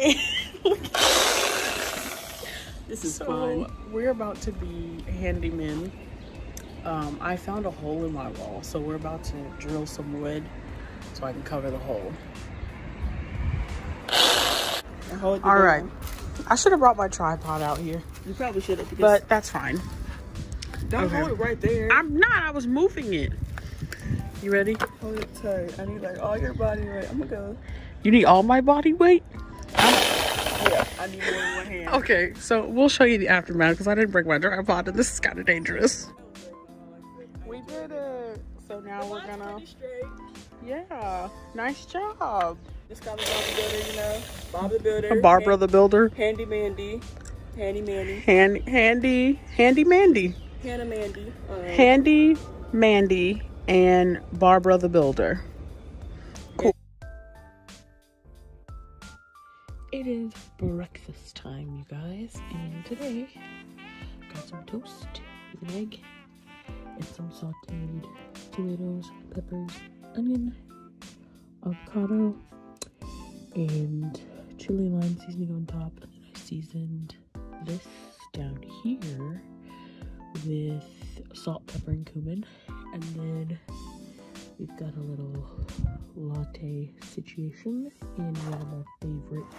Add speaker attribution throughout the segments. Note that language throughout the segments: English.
Speaker 1: this is
Speaker 2: So
Speaker 1: fun.
Speaker 2: we're about to be handymen. Um, I found a hole in my wall, so we're about to drill some wood so I can cover the hole.
Speaker 1: I hold the
Speaker 2: All right. I should have brought my tripod out here,
Speaker 1: You probably should have.
Speaker 2: but that's fine.
Speaker 1: don't
Speaker 2: okay.
Speaker 1: hold it right there.
Speaker 2: I'm not. I was moving it. You ready?
Speaker 1: hold it tight. I need like all your body weight. I'm gonna go.
Speaker 2: You need all my body weight?
Speaker 1: Yeah, I need more than one hand.
Speaker 2: Okay, so we'll show you the aftermath because I didn't bring my tripod and this is kind of dangerous. We did it. So now we're gonna.
Speaker 1: Straight.
Speaker 2: Yeah, nice job.
Speaker 1: This guy was Bob the Builder, you know. Bob the Builder.
Speaker 2: Barbara the builder.
Speaker 1: Handy Mandy. Handy Mandy.
Speaker 2: Hand, handy, handy Mandy.
Speaker 1: Hannah Mandy. Um,
Speaker 2: Handy Mandy and Barbara the builder. It is breakfast time, you guys, and today got some toast with an egg and some sauteed tomatoes, peppers, onion, avocado, and chili lime seasoning on top. And then I seasoned this down here with salt, pepper, and cumin. And then we've got a little latte situation in one of my favorite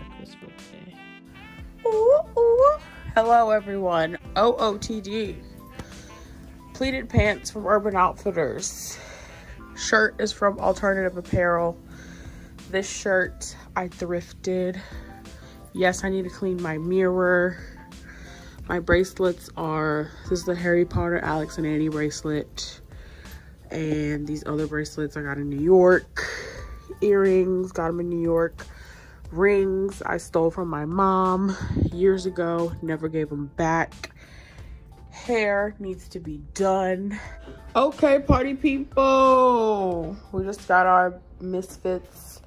Speaker 2: breakfast for today. Ooh, ooh. Hello everyone. OOTD. Pleated pants from Urban Outfitters. Shirt is from Alternative Apparel. This shirt I thrifted. Yes, I need to clean my mirror. My bracelets are this is the Harry Potter Alex and Ani bracelet. And these other bracelets I got in New York. Earrings, got them in New York. Rings I stole from my mom years ago, never gave them back. Hair needs to be done. Okay, party people. We just got our Misfits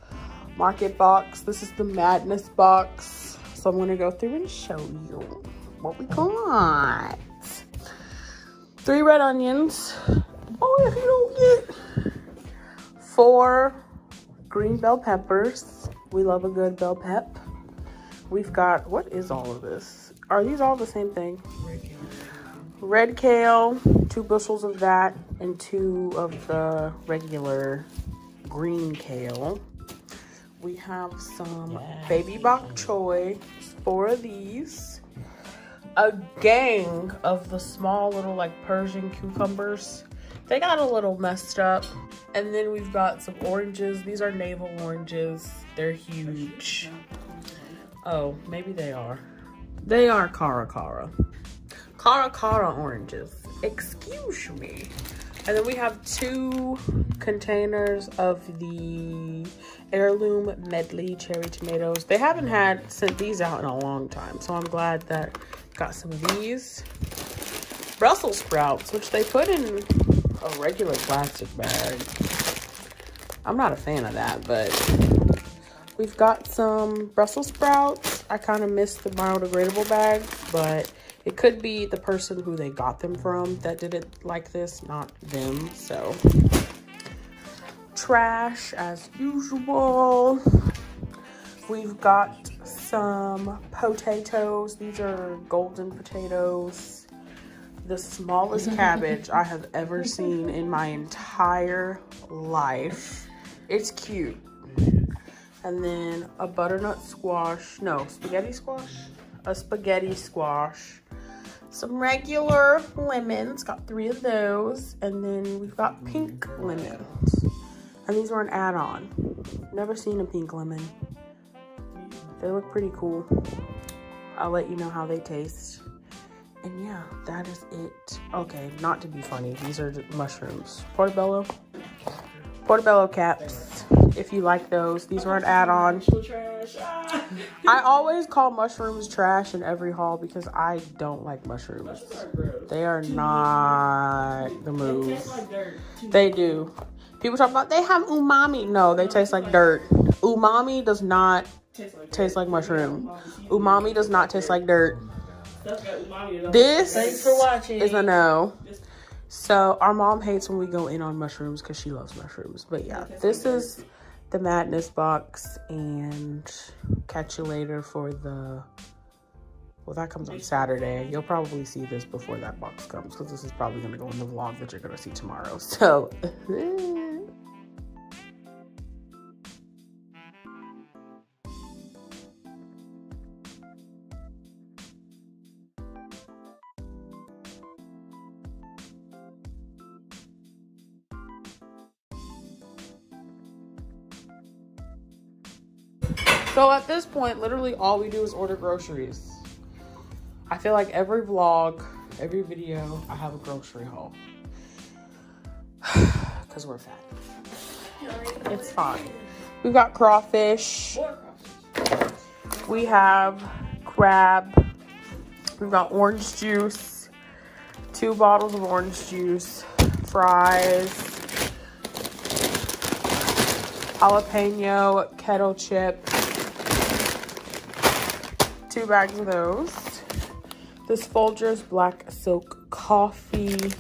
Speaker 2: market box. This is the Madness box. So I'm gonna go through and show you what we got. Three red onions. Oh, if you don't get four green bell peppers. We love a good bell pep. We've got, what is all of this? Are these all the same thing? Red kale, two bushels of that, and two of the regular green kale. We have some baby bok choy, four of these. A gang of the small little like Persian cucumbers. They got a little messed up. And then we've got some oranges. These are navel oranges. They're huge. Oh, maybe they are. They are Cara Cara. Cara Cara oranges. Excuse me. And then we have two containers of the heirloom medley cherry tomatoes. They haven't had sent these out in a long time, so I'm glad that got some of these. Brussels sprouts, which they put in a regular plastic bag. I'm not a fan of that, but we've got some Brussels sprouts. I kind of missed the biodegradable bags, but it could be the person who they got them from that did it like this, not them. So, trash as usual. We've got some potatoes. These are golden potatoes. The smallest cabbage I have ever seen in my entire life. It's cute. And then a butternut squash. No, spaghetti squash? A spaghetti squash. Some regular lemons. Got three of those. And then we've got pink lemons. And these were an add-on. Never seen a pink lemon. They look pretty cool. I'll let you know how they taste. And yeah, that is it. Okay, not to be funny. These are mushrooms. Portobello. Portobello caps. If you like those. These were an add-on. I always call mushrooms trash in every haul because I don't like mushrooms. They are not the move. They do. People talk about they have umami. No, they taste like dirt. Umami does not
Speaker 1: taste like
Speaker 2: tastes
Speaker 1: dirt.
Speaker 2: like mushroom.
Speaker 1: Umami
Speaker 2: does not taste like dirt.
Speaker 1: Stuff got umami in it.
Speaker 2: This
Speaker 3: Thanks for watching.
Speaker 2: is a no. So our mom hates when we go in on mushrooms because she loves mushrooms. But yeah, this is the madness box and catch you later for the well that comes on Saturday. You'll probably see this before that box comes because this is probably gonna go in the vlog that you're gonna see tomorrow. So So at this point, literally all we do is order groceries. I feel like every vlog, every video, I have a grocery haul. Because we're fat. It's fine. We've got crawfish.
Speaker 1: Crawfish.
Speaker 2: We have crab. We've got orange juice. Two bottles of orange juice. Fries. Jalapeno kettle chip. Two bags of those. This Folgers black silk coffee.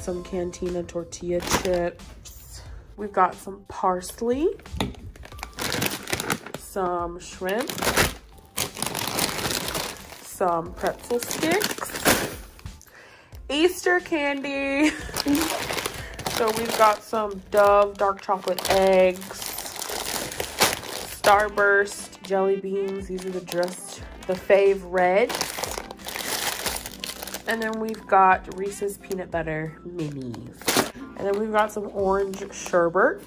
Speaker 2: Some Cantina tortilla chips. We've got some parsley some shrimp, some pretzel sticks, Easter candy. so we've got some Dove dark chocolate eggs, Starburst jelly beans. These are the just the fave red. And then we've got Reese's peanut butter minis. And then we've got some orange sherbet,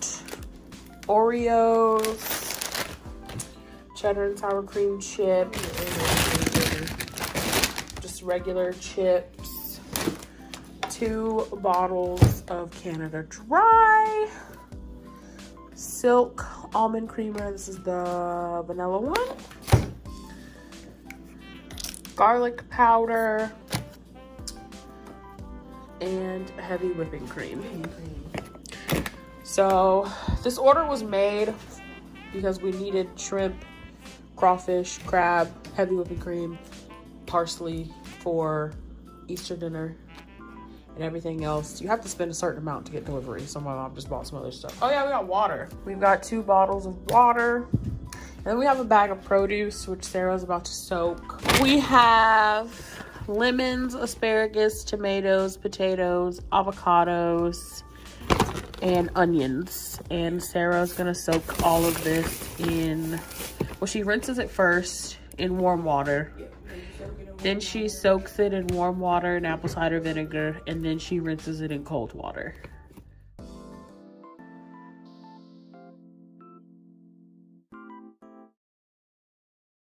Speaker 2: Oreos, cheddar and sour cream chip, just regular chips, two bottles of Canada Dry, Silk almond creamer. This is the vanilla one, garlic powder, and heavy whipping cream. So this order was made because we needed shrimp, crawfish, crab, heavy whipping cream, parsley for Easter dinner and everything else. You have to spend a certain amount to get delivery. So my mom just bought some other stuff. Oh yeah, we got water. We've got two bottles of water. And then we have a bag of produce, which Sarah's about to soak. We have lemons, asparagus, tomatoes, potatoes, avocados, and onions. And Sarah's gonna soak all of this in, well, she rinses it first in warm water. Then she soaks it in warm water and apple cider vinegar, and then she rinses it in cold water.